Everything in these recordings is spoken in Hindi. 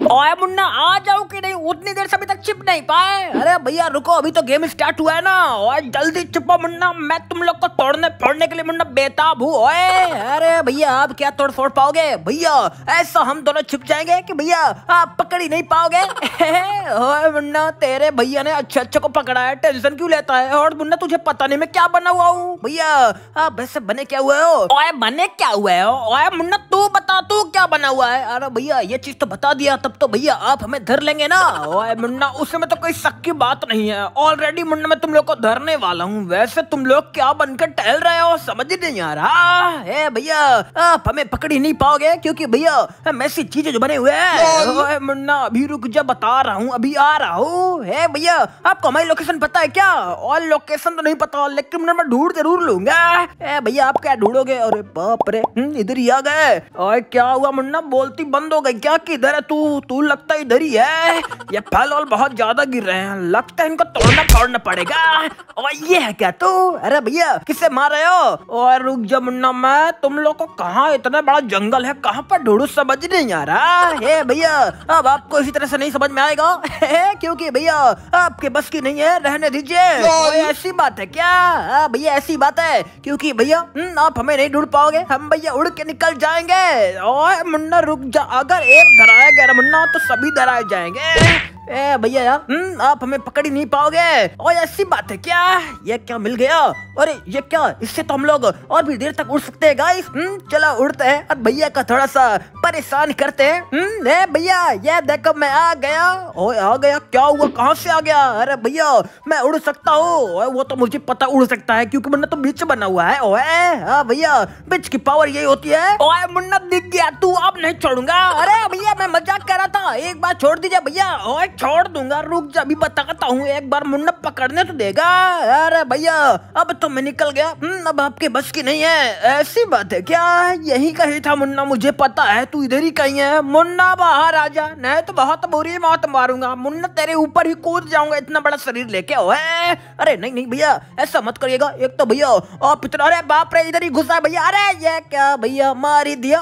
ओए मुन्ना, आ जाओ कि नहीं? उतनी देर से अभी तक चिप नहीं पाए। अरे भैया, रुको, अभी तो गेम स्टार्ट हुआ है ना। ओए जल्दी छिपो मुन्ना, मैं तुम लोग को तोड़ने, फोड़ने के लिए मुन्ना बेताब हूँ, ओए। अरे भैया, आप क्या तोड़ फोड़ पाओगे? भैया, ऐसा हम दोनों छिप जाएँगे कि भैया, आप पकड़ ही नहीं पाओगे? ओए मुन्ना, तेरे भैया ने अच्छे अच्छे को पकड़ा है, टेंशन क्यों लेता है? और मुन्ना, तुझे पता नहीं मैं क्या बना हुआ हूँ। भैया, आप वैसे बने क्या हुए हो? ओए, बने क्या हुए हो? ओए मुन्ना, तू बता, तू क्या बना हुआ है? अरे भैया, ये चीज़ तो बता दिया तब तो भैया आप हमें धर लेंगे ना। ओए मुन्ना उसमें तो कोई शक की बात नहीं है। ऑलरेडी मुन्ना मैं तुम लोग को धरने वाला हूँ। वैसे तुम लोग क्या बनकर टहल रहे हो? समझ ही नहीं आ रहा। है भैया आप हमें पकड़ ही नहीं पाओगे क्योंकि भैया हम ऐसी चीज़ें जो बने हुए हैं। मुन्ना अभी रुक जा बता रहा हूँ अभी आ रहा हूँ। है भैया आपको हमारी लोकेशन पता है क्या? और लोकेशन तो नहीं पता लेकिन मुन्ना मैं ढूंढ ज़रूर लूँगा। भैया आप क्या ढूंढोगे? अरे बाप रे हम्म, इधर ही आ गए। और क्या हुआ मुन्ना? बोलती बंद हो गई क्या? किधर है तू? तू लगता है इधर ही है। ये फल और बहुत ज़्यादा गिर रहे हैं। लगता है इनको तोड़ना फोड़ना पड़ेगा। और ये है क्या तू? अरे भैया किसे मार रहे हो? और रुक जा मुन्ना मैं तुम लोग को कहाँ इतना बड़ा जंगल है? कहाँ पर ढूंढू? समझ नहीं आ रहा। है भैया अब आपको इसी तरह से नहीं समझ में आएगा। क्योंकि भैया आपके बस की नहीं है रहने दीजिए। ऐसी बात है क्या? भैया ऐसी बात है। क्योंकि भैया हम्म, आप हमें नहीं ढूंढ पाओगे। हम भैया उड़ के निकल जाएँगे। ओए मुन्ना रुक जा। अगर एक धराया गया ना मुन्ना तो सभी धराए जाएँगे। ए भैया यार। हम्म, आप हमें पकड़ ही नहीं पाओगे। और ऐसी बात है क्या? ये क्या मिल गया? अरे ये क्या? इससे तो हम लोग और भी देर तक उड़ सकते हैं गाइस हम्म, चलो उड़ते हैं। और भैया का थोड़ा सा परेशान करते हैं। हम्म, ए भैया ये देखो मैं आ गया। ओए आ गया? क्या हुआ? कहाँ से आ गया? अरे भैया मैं उड़ सकता हूँ। वो तो मुझे पता उड़ सकता है क्योंकि मुन्ना तो बीच बना हुआ है। ओए हाँ भैया बीच की पावर यही होती है। ओए मुन्ना दिख गया। तू अब नहीं छोड़ूँगा। अरे भैया मैं था एक बार छोड़ दीजिए भैया। ओए छोड़ दूँगा रुक जा। अभी बताता हूँ एक बार मुन्ना पकड़ने तो देगा। अरे भैया अब तो मैं निकल गया। हम्म, अब आपके बस की नहीं है। ऐसी बात है क्या? यही कही था मुन्ना मुझे पता है तू इधर ही कहीं है। मुन्ना बाहर आ जा नहीं तो बहुत बुरी मौत मारूँगा। मुन्ना तेरे ऊपर ही कूद जाऊँगा इतना बड़ा शरीर लेके ओए। अरे नहीं नहीं भैया ऐसा मत करिएगा। एक तो भैया आप इतना अरे बाप रे इधर ही घुसा भैया। अरे ये क्या भैया मार दिया।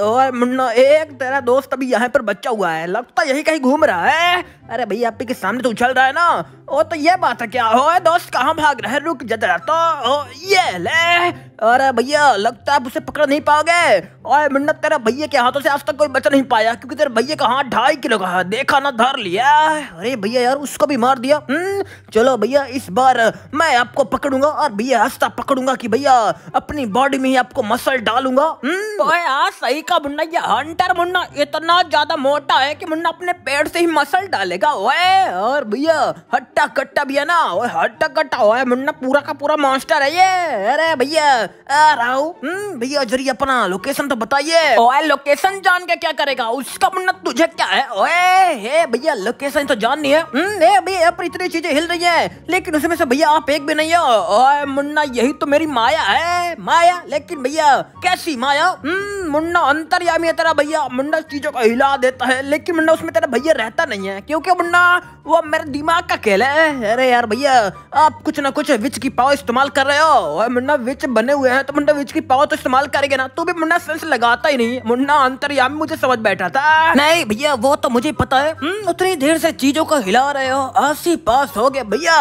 ओए मुन्ना, एक तेरा दोस्त अभी यहाँ पर बच्चा हुआ है। लगता यही कहीं घूम रहा है। अरे भैया, आप के सामने तो उछल रहा है ना। ओ तो ये बात है क्या? हो दोस्त कहाँ भाग रहे रुक जा तो। ओ, ये ले। अरे भैया, लगता है आप उसे पकड़ नहीं पाओगे। ओए मुन्ना, तेरा भैया के हाथों से आज तक कोई बच नहीं पाया, क्योंकि तेरे भैया का हाथ ढाई किलो का है। देखा ना, धर लिया। अरे भैया यार, उसको भी मार दिया। हम्म चलो भैया, इस बार मैं आपको पकड़ूँगा और भैया हंसता पकड़ूँगा कि भैया अपनी बॉडी में ही आपको मसल डालूँगा। हम्म। हाँ सही का मुन्ना ये हंटर मुन्ना इतना ज़्यादा मोटा है कि मुन्ना अपने पेड़ से ही मसल डालेगा। ओए और भैया हट्टा कट्टा भी है ना? ओए हट्टा कट्टा ओए मुन्ना पूरा का पूरा मॉन्स्टर है ये। अरे भैया आ रहा हूँ। हम्म, भैया ज़रिए अपना लोकेशन तो बताइए। ओए लोकेशन जान के क्या करेगा? उसका मुन्ना तुझे क्या है? ओए हे भैया लोकेशन तो जाननी है। हम्म, भैया पर इतनी चीज़ें हिल रही है लेकिन उसमें से भैया आप एक भी नहीं हो। ओए मुन्ना यही तो मेरी माया है। माया लेकिन भैया कैसी माया? हम्म, मुन्ना अंतर्यामी है तेरा भैया। मुन्ना चीज़ों को हिला देता है लेकिन मुन्ना उसमें तेरा भैया रहता नहीं है। क्योंकि मुन्ना वो मेरे दिमाग का खेल है। अरे यार भैया आप कुछ ना कुछ विच की पावर इस्तेमाल कर रहे हो। ओए मुन्ना विच बने हुए हैं तो मुन्ना विच की पावर तो इस्तेमाल करेगा ना। तू भी मुन्ना सेंस लगाता ही नहीं। मुन्ना अंतर्यामी मुझे समझ बैठा था। नहीं भैया वो तो मुझे पता है। हम्म, उतनी देर से चीज़ों को हिला रहे हो। आसी पास हो गए भैया।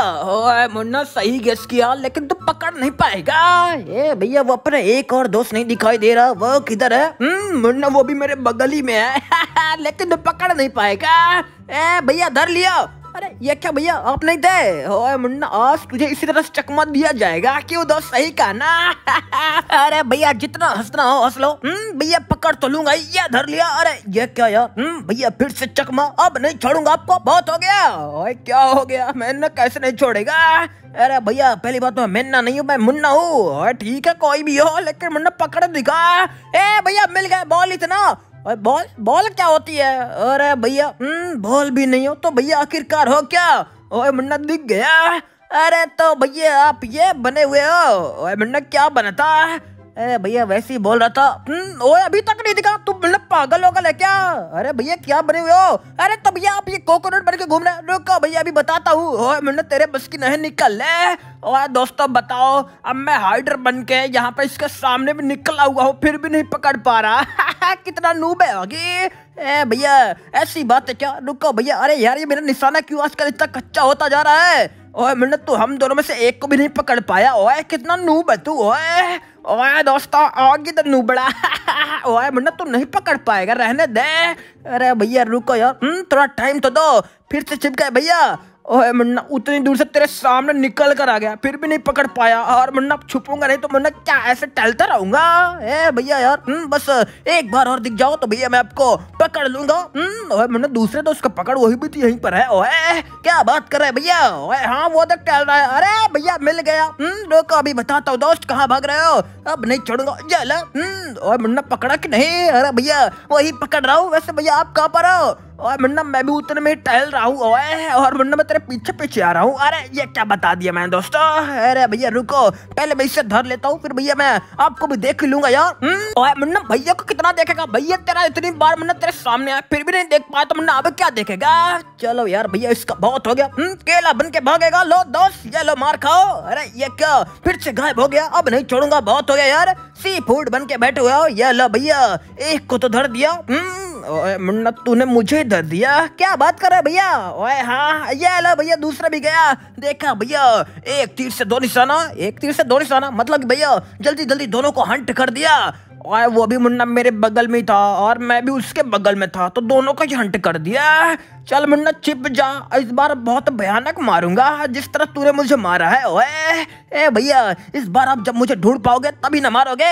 मुन्ना सही गेस किया लेकिन तू पकड़ नहीं पाएगा। ये भैया वो अपने एक और दोस्त नहीं दिखाई दे रहा। वो किधर है? मुन्ना वो भी मेरे बगल ही में है। लेकिन पकड़ नहीं पाएगा। ए, भैया, धर लिया। अरे, ये क्या भैया, आप नहीं थे? ओए मुन्ना, आज तुझे इसी तरह से चकमा दिया जाएगा क्यों दोस्त सही कहा ना? अरे भैया, जितना हंसना हो, हंस लो। हम्म भैया, पकड़ तो लूँगा, ये धर लिया। अरे, ये क्या यार हम्म भैया, फिर से चकमा, अब नहीं छोड़ूँगा, आपको बहुत हो गया। ओए, क्या हो गया? मैंने कैसे नहीं छोड़ेगा? अरे भैया, पहली बात तो मैं मेन्ना नहीं हूँ, मैं मुन्ना हूँ। ठीक है, कोई भी हो, लेकिन मुन्ना पकड़ दिखा। ए, भैया, मिल गए, बॉल इतना। और बॉल बॉल क्या होती है? अरे भैया हम्म बॉल भी नहीं हो तो भैया आखिरकार हो क्या? ओए, मुन्ना दिख गया। अरे तो भैया, आप ये बने हुए हो। ओए, मुन्ना, क्या बना था ए भैया वैसे ही बोल रहा था। हम्म, ओए अभी तक नहीं दिखा। तुम मतलब पागल होगल है क्या? अरे भैया क्या बने हुए हो? अरे तो भैया आप ये कोकोनट बन के घूम रहे रुको भैया अभी बताता हूँ। मैंने तेरे बस की नहीं निकल ले। ओए दोस्तों बताओ अब मैं हाइडर बन के यहाँ पे इसके सामने भी निकला हुआ हूँ फिर भी नहीं पकड़ पा रहा। कितना नूब है होगी भैया ऐसी बात है क्या? रुको भैया अरे यार ये मेरा निशाना क्यों आजकल इतना कच्चा होता जा रहा है? ओए मैंने तो हम दोनों में से एक को भी नहीं पकड़ पाया? ओए कितना नूब है तू ओए। ओए दोस्तों आगे तो नूबड़ा। ओए मैंने तू नहीं पकड़ पाएगा रहने दे। अरे भैया रुको यार। हम्म, थोड़ा टाइम तो दो। फिर से चिपका भैया। ओए मुन्ना उतनी दूर से तेरे सामने निकल कर आ गया फिर भी नहीं पकड़ पाया। और मुन्ना छुपूँगा नहीं तो मुन्ना क्या ऐसे टहलता रहूँगा? ए भैया यार हम्म, बस एक बार और दिख जाओ तो भैया मैं आपको पकड़ लूँगा। हम्म, ओए मुन्ना दूसरे दोस्त का पकड़ वही भी तो यहीं पर है। ओए क्या बात कर रहे हैं भैया? ओए हाँ वो तक टहल रहा है। अरे भैया मिल गया। हम्म, रुको अभी बताता हूँ दोस्त कहाँ भाग रहे हो? अब नहीं छोड़ूँगा चल मुन्ना पकड़ा कि नहीं? अरे भैया वही पकड़ रहा हूँ। वैसे भैया आप कहाँ पर हो? और मुन्ना मैं भी उतने में टहल रहा हूँ और मुन्ना मैं तेरे पीछे पीछे आ रहा हूँ। अरे ये क्या बता दिया मैंने दोस्तों? अरे भैया रुको पहले मैं इससे धर लेता हूँ फिर भैया मैं आपको भी देख लूँगा यार। हम्म, ओए मुन्ना भैया को कितना देखेगा? भैया तेरा इतनी बार मुन्ना तेरे सामने आया फिर भी नहीं देख पाया तो मुन्ना अब क्या देखेगा? चलो यार भैया इसका बहुत हो गया। हम्म, केला बन के भागेगा। लो दोस्त ये लो मार खाओ। अरे ये क्या? फिर से गायब हो गया। अब नहीं छोड़ूँगा बहुत हो गया यार। सी फ़ूड बन के बैठे हुए हो। ये लो भैया एक को तो धर दिया। हम्म, ओए मुन्ना, तूने मुझे धर दिया? क्या बात कर रहा भैया? ओए हाँ ये लो भैया, दूसरा भी गया। देखा भैया, एक तीर से दो निशाना, एक तीर से दो निशाना। मतलब भैया, जल्दी जल्दी दोनों को हंट कर दिया। और वो भी मुन्ना मेरे बगल में था और मैं भी उसके बगल में था तो दोनों को ही हंट कर दिया। चल मुन्ना चिप जा। इस बार बहुत भयानक मारूँगा। जिस तरह तूने मुझे मारा है, ओए, ए भैया, इस बार आप जब मुझे ढूंढ पाओगे, तभी ना मारोगे।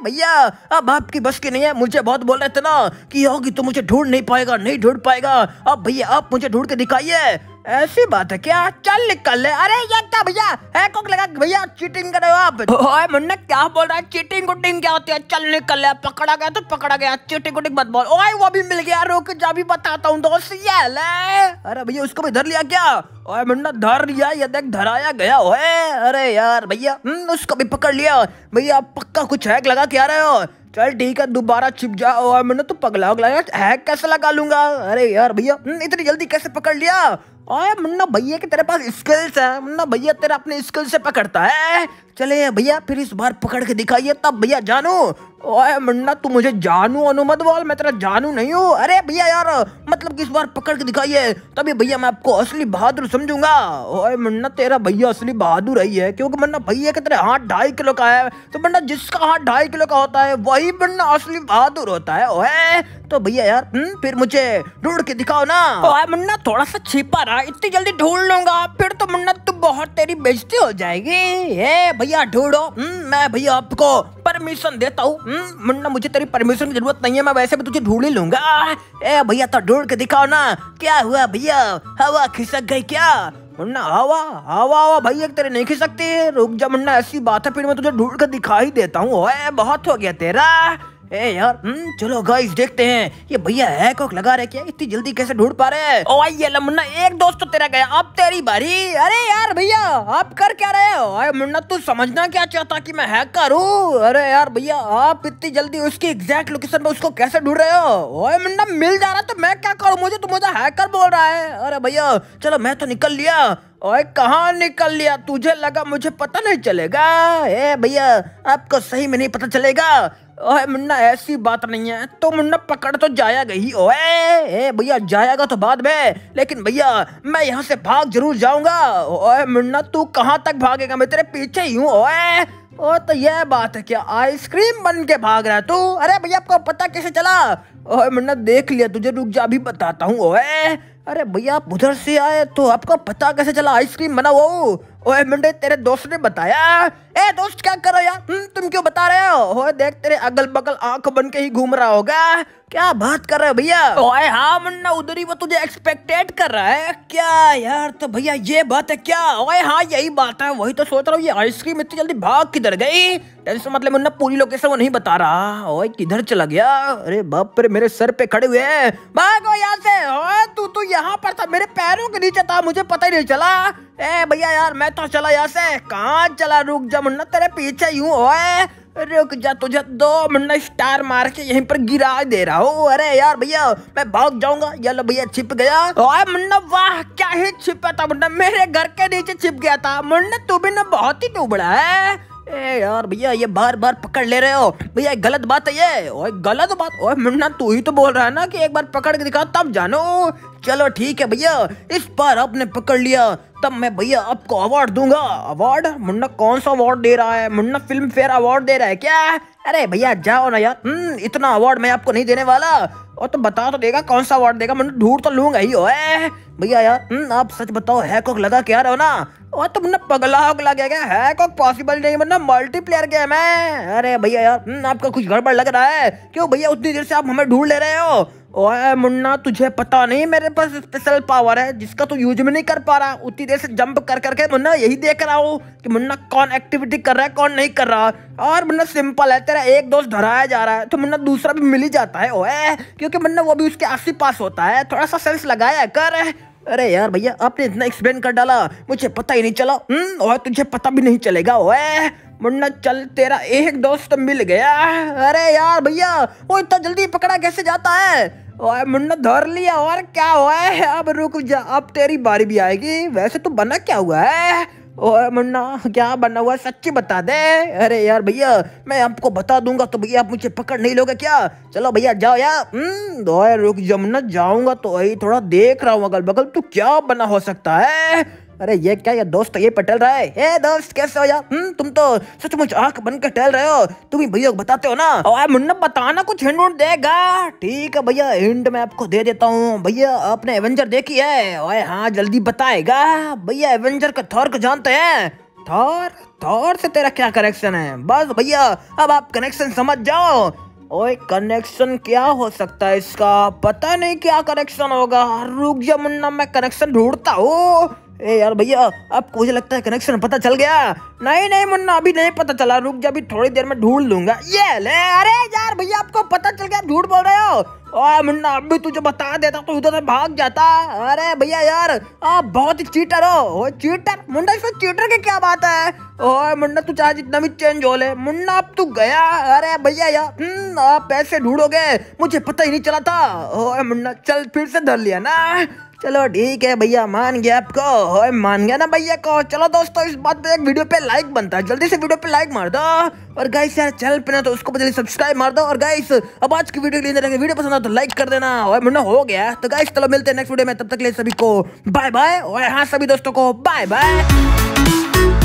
भैया, अब आपकी बस की नहीं है। मुझे बहुत बोल रहे थे ना कि होगी तो मुझे ढूंढ नहीं पाएगा, नहीं ढूंढ पाएगा। अब भैया, आप मुझे ढूंढ के दिखाइए। ऐसी बात है क्या? चल निकल ले। अरे ये क्या भैया? है को लगा भैया चीटिंग कर रहे हो आप? ओए मुन्ना क्या बोल रहा है? चीटिंग कुटिंग क्या होती है? चल निकल ले। पकड़ा गया तो पकड़ा गया। चीटिंग कुटिंग मत बोल। ओए वो भी मिल गया। रुक जा भी बताता हूँ दोस्त ये ले। अरे भैया उसको भी धर लिया क्या? ओए मुन्ना धर लिया ये देख धराया गया ओए। अरे यार भैया हम्म, उसको भी पकड़ लिया। भैया आप पक्का कुछ हैक लगा के आ रहे हो? चल ठीक है दोबारा छिप जा। और मैंने तो पगला उगला हैक कैसे लगा लूँगा? अरे यार भैया हम्म, इतनी जल्दी कैसे पकड़ लिया? ओए मुन्ना भैया के तेरे पास स्किल्स है। मुन्ना भैया तेरा अपने स्किल से पकड़ता है। चले भैया फिर इस बार पकड़ के दिखाइए तब भैया जानू। ओए मुन्ना तू मुझे जानू अनुमत बोल मैं तेरा जानू नहीं हूँ। अरे भैया यार मतलब कि इस बार पकड़ के दिखाइए तभी भैया मैं आपको असली बहादुर समझूँगा। ओए मुन्ना तेरा भैया असली बहादुर ही है क्योंकि मुन्ना भैया के तेरे हाथ ढाई किलो का है तो मुन्ना जिसका हाथ ढाई किलो का होता है वही मुन्ना असली बहादुर होता है ओए। तो भैया यार हम्म, फिर मुझे ढूंढ के दिखाओ ना। ओए मुन्ना थोड़ा सा छिपा रहा इतनी जल्दी ढूंढ लूँगा फिर तो मुन्ना तू बहुत तेरी बेइज्जती हो जाएगी। भैया ढूंढो। हम्म, मैं भैया आपको परमिशन देता हूँ। हम्म, मुन्ना मुझे तेरी परमिशन की ज़रूरत नहीं है मैं वैसे भी तुझे ढूंढ ही लूँगा। ए भैया तो ढूंढ के दिखाओ ना क्या हुआ भैया? हवा खिसक गई क्या? मुन्ना हवा हवा हवा भैया तेरे नहीं खिसकती। रुक जा मुन्ना ऐसी बात है फिर मैं तुझे ढूंढ कर दिखा ही देता हूँ। बहुत हो गया तेरा। ए यार हम्म चलो गाइस देखते हैं। ये भैया है कोक लगा रहे क्या? इतनी जल्दी कैसे ढूंढ पा रहे हैं? ओ ये मुन्ना एक दोस्त तो तेरा गया। अब तेरी बारी। अरे यार भैया आप कर क्या रहे हो? ओए मुन्ना तू समझना क्या चाहता कि मैं हैकर हूँ? अरे यार भैया आप इतनी जल्दी उसकी एग्जैक्ट लोकेशन पे उसको कैसे ढूंढ रहे हो? ओए मुन्ना मिल जा रहा तो मैं क्या करूँ? मुझे तो मुझे हैकर बोल रहा है। अरे भैया चलो मैं तो निकल लिया। ओए, कहाँ निकल लिया? तुझे लगा मुझे पता नहीं चलेगा। ए, भैया, आपको सही में नहीं पता चलेगा। ओए, मुन्ना, ऐसी बात नहीं है। तो मुन्ना, पकड़ तो जाएगा ही ओए, ए, भैया, जाएगा तो बाद में। लेकिन भैया, मैं यहाँ से भाग ज़रूर जाऊँगा। ओए, मुन्ना, तू कहाँ तक भागेगा? मैं तेरे पीछे ही हूँ। ओए, ओ तो यह बात है, क्या आइसक्रीम बन के भाग रहा है तू? अरे, भैया, आपको पता कैसे चला? ओए, मुन्ना, देख लिया, तुझे, रुक जा, अभी बताता हूँ। ओए अरे भैया आप उधर से आए तो आपको पता कैसे चला? आइसक्रीम बना वो ओए मुंडे तेरे दोस्त ने बताया? ए दोस्त क्या कर यार? हम्म, तुम क्यों बता रहे हो? ओए देख तेरे अगल बगल आँख बन के ही घूम रहा होगा। क्या बात कर रहे हो भैया? ओए हाँ मुन्ना उधर ही वो तुझे एक्सपेक्टेड कर रहा है। क्या यार तो भैया ये बात है क्या? ओए हाँ यही बात है वही तो सोच रहा हूँ ये आइसक्रीम इतनी जल्दी भाग किधर गई? टेंशन मतलब मुन्ना पूरी लोकेशन वो नहीं बता रहा। ओए, किधर चला गया? अरे बाप रे, मेरे सर पे खड़े हुए भागो यहाँ से। ओए, तू तू यहाँ पर था। मेरे पैरों के नीचे था। मुझे पता ही नहीं चला। ए, भैया यार, मैं तो चला यहाँ से। कहाँ चला? रुक जा मुन्ना, तेरे पीछे यूँ ओए, रुक जा तुझे दो मुन्ना स्टार मार के यहीं पर गिरा दे रहा हूँ। अरे यार भैया, मैं भाग जाऊँगा। ये भैया, छिप गया। ओए, मुन्ना, वाह, क्या ही छिपा था मुन्ना। मेरे घर के नीचे छिप गया था। मुन्ना, तू भी ना बहुत ही टूबड़ा है। ए यार भैया ये बार बार पकड़ ले रहे हो। भैया गलत बात है ये। ओए गलत बात? ओए मुन्ना तू ही तो बोल रहा है ना कि एक बार पकड़ के दिखा तब जानो। चलो ठीक है भैया इस बार आपने पकड़ लिया। तब मैं भैया आपको अवार्ड दूँगा। अवार्ड मुन्ना कौन सा अवार्ड दे रहा है? मुन्ना फ़िल्म फेयर अवार्ड दे रहा है क्या? अरे भैया जाओ ना यार। हम्म, इतना अवार्ड मैं आपको नहीं देने वाला। और तो बता तो देगा कौन सा अवार्ड देगा मुन्ना ढूंढ तो लूँगा ही ओए। भैया यार हम्म, आप सच बताओ है को लगा क्या रहे हो ना? और तुम ना पगला उगला गया क्या है को पॉसिबल नहीं मतलब मल्टीप्लेयर गेम है। अरे भैया यार हम्म, आपका कुछ गड़बड़ लग रहा है। क्यों भैया उतनी देर से आप हमें ढूंढ ले रहे हो? ओए मुन्ना तुझे पता नहीं मेरे पास स्पेशल पावर है जिसका तू यूज़ में नहीं कर पा रहा। उतनी देर से जंप कर करके मुन्ना यही देख रहा हूँ कि मुन्ना कौन एक्टिविटी कर रहा है कौन नहीं कर रहा। और मुन्ना सिंपल है तेरा एक दोस्त धराया जा रहा है तो मुन्ना दूसरा भी मिल ही जाता है। ओए क्योंकि मुन्ना वो भी उसके आस पास होता है। थोड़ा सा सेंस लगाया कर। अरे यार भैया, आपने इतना एक्सप्लेन कर डाला, मुझे पता ही नहीं चला। हम्म और तुझे पता भी नहीं चलेगा, ओए। मुन्ना, चल, तेरा एक दोस्त मिल गया। अरे यार भैया, वो इतना जल्दी पकड़ा कैसे जाता है? ओए, मुन्ना, धर लिया, और क्या हुआ है? अब रुक जा, अब तेरी बारी भी आएगी। वैसे तू बना क्या हुआ है? ओए मुन्ना, क्या बना हुआ सच्ची बता दे। अरे यार भैया, मैं आपको बता दूँगा तो भैया आप मुझे पकड़ नहीं लोगे क्या? चलो भैया, जाओ यार। दो रुक जमुना जाऊँगा तो वही थोड़ा देख रहा हूँ अगल बगल तो क्या बना हो सकता है? अरे ये क्या, ये दोस्त, ये पटल रहा है? ए दोस्त, कैसे हो यार? हम्म तुम तो सचमुच आँख बन के टहल रहे हो। तुम ही भैया बताते हो ना? और मुन्ना बताना कुछ हिंट देगा। ठीक है भैया हिंट मैं आपको दे देता हूँ। भैया, आपने एवेंजर देखी है? ओए हाँ जल्दी बताएगा। भैया एवेंजर का थॉर को जानते हैं? थॉर थॉर से तेरा क्या कनेक्शन है? बस भैया, अब आप कनेक्शन समझ जाओ। ओए कनेक्शन क्या हो सकता है इसका? पता नहीं क्या कनेक्शन होगा। रुक जा मुन्ना, मैं कनेक्शन ढूंढता हूँ। ए यार भैया आपको मुझे लगता है कनेक्शन पता चल गया? नहीं नहीं मुन्ना अभी नहीं पता चला। रुक जा अभी थोड़ी देर में ढूंढ लूँगा। ये ले अरे यार भैया आपको पता चल गया झूठ बोल रहे हो? ओए मुन्ना अभी तुझे बता देता तो उधर से भाग जाता। अरे भैया यार आप बहुत ही चीटर हो। ओ चीटर मुन्ना इसमें चीटर की क्या बात है? ओए मुन्ना तू चाहे जितना भी चेंज हो ले। मुन्ना अब तू गया। अरे भैया यार हम्म, आप पैसे ढूंढोगे मुझे पता ही नहीं चला था। ओए मुन्ना चल फिर से धर लिया ना। चलो ठीक है भैया, मान गया आपको। मान गया ना भैया को। चलो दोस्तों, इस बात पे एक वीडियो पे लाइक बनता है। जल्दी से वीडियो पे लाइक मार दो। और गाइस यार, चैनल पे ना तो उसको जल्दी सब्सक्राइब मार दो। और गाइस अब आज की वीडियो के लिए वीडियो पसंद आ तो लाइक कर देना। और मुन्ना, हो गया। तो गाइस चलो मिलते हैं नेक्स्ट वीडियो में। तब तक ले सभी को बाय बाय और हाँ सभी दोस्तों को बाय बाय